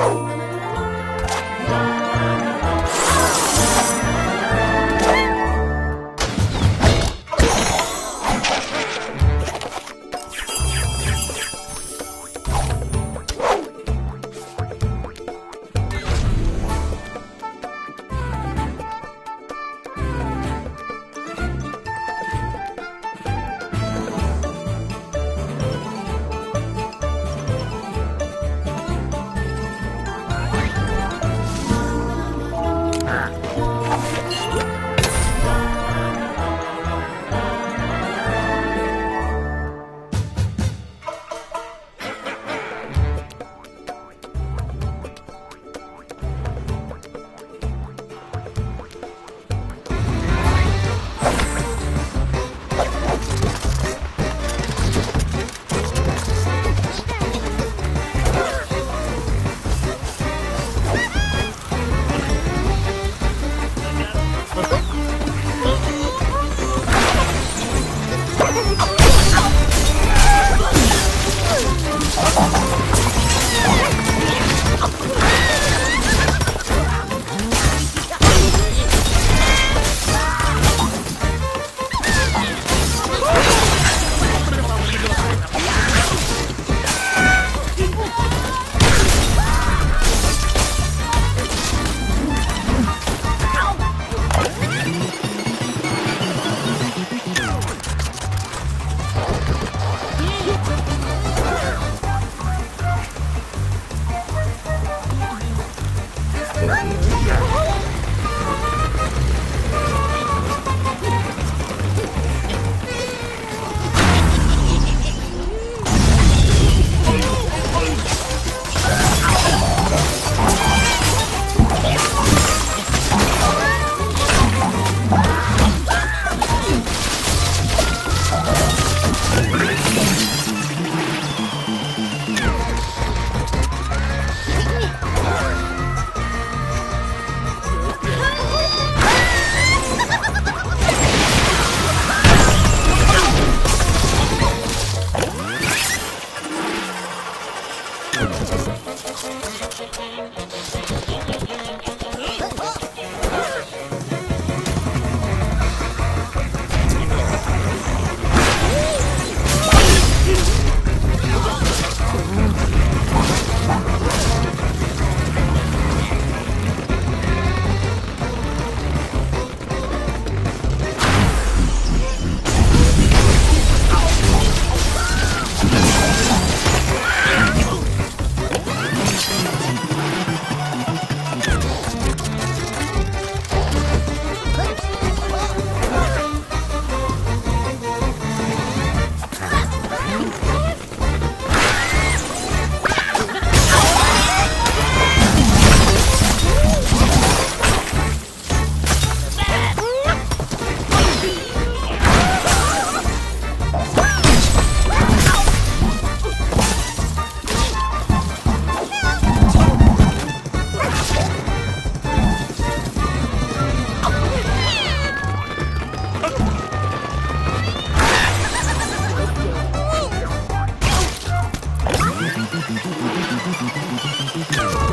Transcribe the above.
Oh! here.